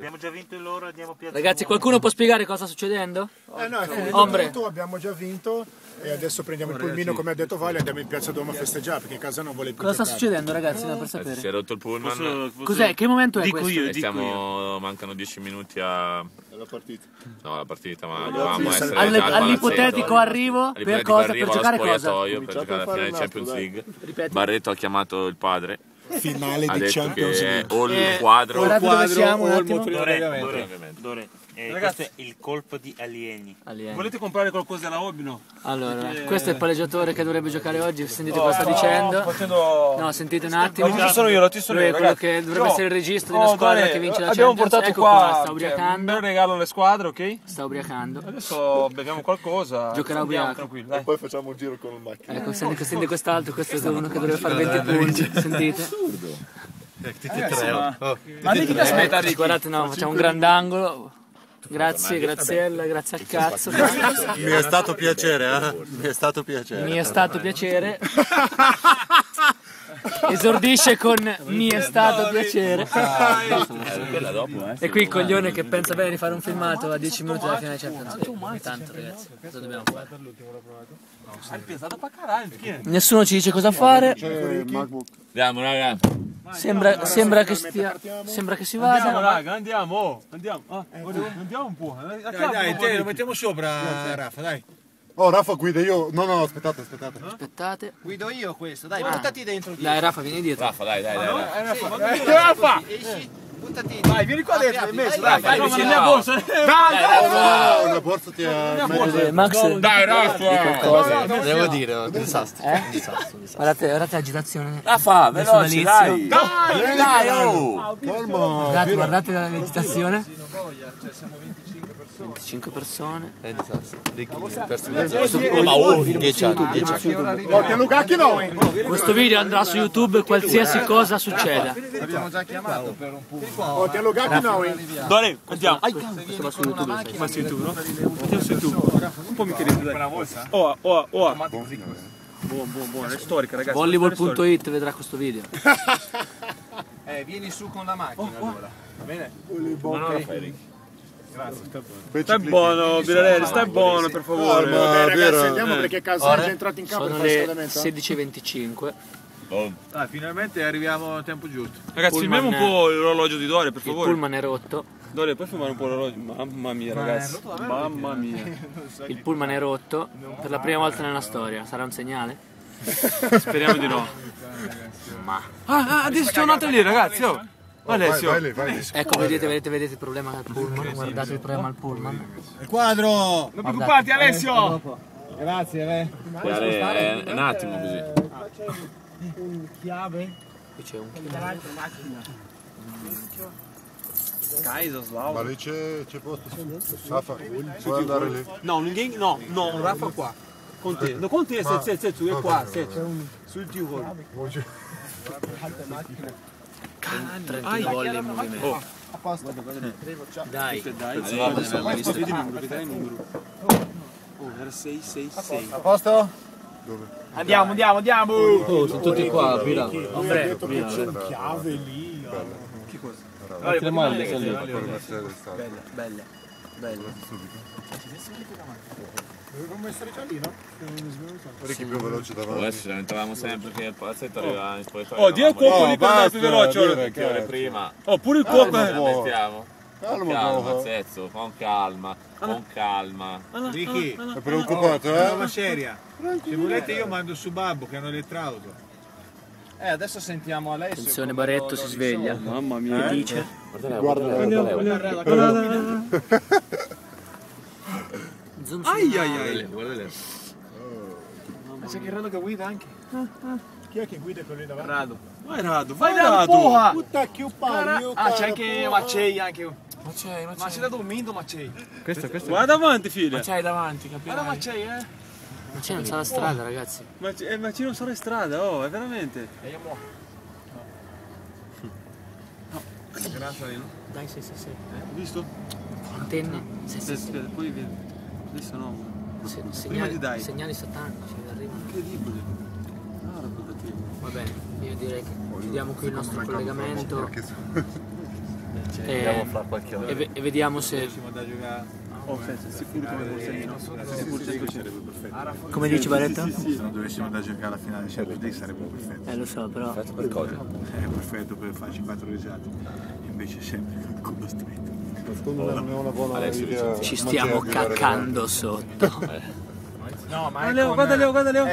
Abbiamo già vinto loro, andiamo più Ragazzi, qualcuno può spiegare cosa sta succedendo? Eh no, è Ombre. tutto, abbiamo già vinto e adesso prendiamo il pulmino come ha detto Vale e andiamo in piazza Duomo a festeggiare perché in casa non vuole più Cosa sta succedendo, ragazzi? No, per Si è sapere. rotto il pullman Cos'è? Che momento è Dico questo? io, e dico io. stiamo, mancano 10 minuti a... La partita. No, la partita, ma dovevamo essere Alle- già al all'ipotetico arrivo per cosa? Per arrivo giocare cosa? spogliatoio, per giocare la finale di Champions League. Barretto ha chiamato il padre, Finale ha di detto Champions League. o il Eh, quadro... guardate dove siamo un attimo. Dore, Dore, Dore, Dore, eh, questo è il colpo di alieni. Alieni. Volete comprare qualcosa della hobby no? Allora, questo è il palleggiatore che dovrebbe giocare oggi. Sentite cosa sta dicendo? Facendo... No, sentite un attimo. L'autisto sono io, l'autisto Lui io, è quello ragazzi. che dovrebbe Io- essere il regista di Oh, una squadra Dore, che vince la Abbiamo Champions. portato Ecco qua sta cioè, un bel ubriacando. regalo alle squadre, ok? Sta ubriacando. Adesso beviamo qualcosa. Giocherà ubriaco. tranquillo, dai. Poi facciamo un giro con il macchina. Ecco, senti, senti quest'altro, questo è uno che dovrebbe fare 20 punti. Sentite? Ma di chi ti aspetta, Ecco, Ricky? guardate, no, facciamo un grandangolo. Grazie, Graziella, grazie al cazzo. Mi è stato piacere, eh? Mi è stato piacere. Mi è stato piacere. Esordisce con mi è stato piacere. Eh. E qui il coglione che pensa bene di fare un filmato a 10 minuti dalla finale Champions League. Tanto ragazzi, cosa dobbiamo fare? Nessuno ci dice cosa fare. Andiamo, raga. Sembra, sembra, che, stia, sembra che si Andiamo, vada. raga, andiamo, oh, andiamo. Ah, andiamo un po'. eh. Dai, dai, te lo mettiamo sopra, Raffa, dai. Oh, Rafa guida io. No, no, aspettate, aspettate. Aspettate. Guido io questo, dai, buttati dentro. Dai Rafa, vieni dietro. Raffa, dai, dai, dai. dai. Raffa! Esci, buttati. Dai, vieni qua dentro, hai messo, dai. Dai, No, non è borsa. Oh, la borsa ti ha Eh, Max, Dai, Raffa! Devo dire, un disastro. eh? guardate, guardate l'agitazione. Raffa, veloce, dai! Dai, dai, oh! Guardate, guardate la l'agitazione. 25 persone. È un disastro. Ma oh, 10 anni, 10 anni. Oh, ti Lugacchi no. Questo video andrà su YouTube qualsiasi cosa succeda. Abbiamo già chiamato per un punto. Oh, ti Lugacchi no. Dore, andiamo. Ai, Questo va su YouTube. Ma su YouTube, no? Andiamo su YouTube. Un po' mi chiedete, dai. Oh, oh, oh. Buon, buon, buon. È storica, ragazzi. Volleyball.it vedrà questo video. Eh, vieni su con la macchina allora. Va bene? Ma fai, Ricky. Stai buono, Birarelli, stai buono, per favore. Vabbè, ragazzi, andiamo perché Calzani è già entrato in campo Sono per fare le scaldamento. 16.25. Oh, Ah, finalmente arriviamo al tempo giusto. Ragazzi, Pullman filmiamo un po' l'orologio di Dore, per Il favore. pullman è rotto. Dore, puoi filmare un po' l'orologio? Mamma mia, ragazzi. Mamma mia. Il pullman è rotto per la prima volta nella storia. Sarà un segnale? Speriamo di no. Ah, ah, adesso c'è un altro lì, ragazzi. Oh. Alessio. Vai lì, vai lì. Ecco, vedete, vedete, vedete il problema al pullman. Guardate il problema al pullman. Il quadro! Non preoccuparti, Alessio. Grazie, eh. È un attimo così. Qui c'è un Kaiserslautern. Ma lì c'è, c'è posto. Rafa, puoi andare lì. No, no, no, Rafa qua. Con te. No, con te, se, se, se, tu è qua, se. Sul Tirol. 30 volle in movimento. Dai, Dai, Adesso vedi il numero, vedi il numero. Oh, era 6, 6, 6. A posto? Andiamo, andiamo, andiamo! oh, sono tutti qua, Pira. Ombre, detto che c'è un chiave lì. Altre maglie, belle, belle. Dovremmo essere già lì, no? Ricky più veloce Oh, adesso ci lamentavamo sempre che il palazzetto arriva in spogliatoio. Oh, di al cuoco lì per andare più veloce. ora. Perché ore prima. Oh, pure il cuoco è... lamentiamo. Con Calma, calma. Zezzo, con calma, con calma. Ricky, È preoccupato, una eh? roba seria. Se volete io mando su Babbo che hanno l'elettrauto. Eh, adesso sentiamo Alessio. Attenzione, Baretto si sveglia. Mamma mia. Che dice? Zoom su- Ai ai ai. Guarda lì. C'è che Rado che guida anche. Chi è che guida quello lì davanti? Rado. Vai Rado, vai Rado. porra! Puta che pariu, Ah, c'è anche Macei anche. Ma c'è, ma Ma si sta dormendo Macei. Guarda avanti, figlio. c'hai davanti, Guarda capirai? Macei, eh. Ma c'è non sa la strada, ragazzi. Ma, c- eh, ma ci non sarà in strada, oh, è veramente. Grazie lì, no? Dai, sì, sì, sì. Hai visto? Antenne. Sì, sì, Aspetta, sì. poi vedi. Adesso no. Se- Prima Segnali, ti dai. segnali satanici arrivano. Incredibile. Ah, raccontati. Va bene, io direi che chiudiamo qui il nostro collegamento. e, e ve- e vediamo se... giocare. Oh, sicuro come Borsellino. Sicuro che sarebbe perfetto. Come dici Barretto? Se non dovessimo andare a giocare alla finale di Champions League sarebbe perfetto. Eh lo so, però... Per cosa? È perfetto per farci quattro risate. Invece sempre con il culo stretto. Secondo me non è una buona Adesso idea. Ci stiamo caccando sotto. No, ma Leo, guarda Leo, guarda Leo.